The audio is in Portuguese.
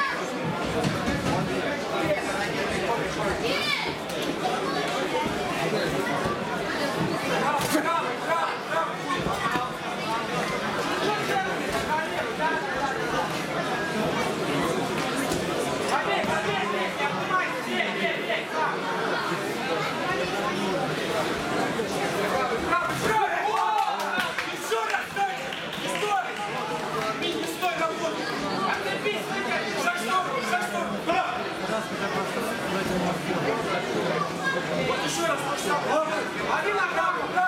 Yeah. Aqui na capa.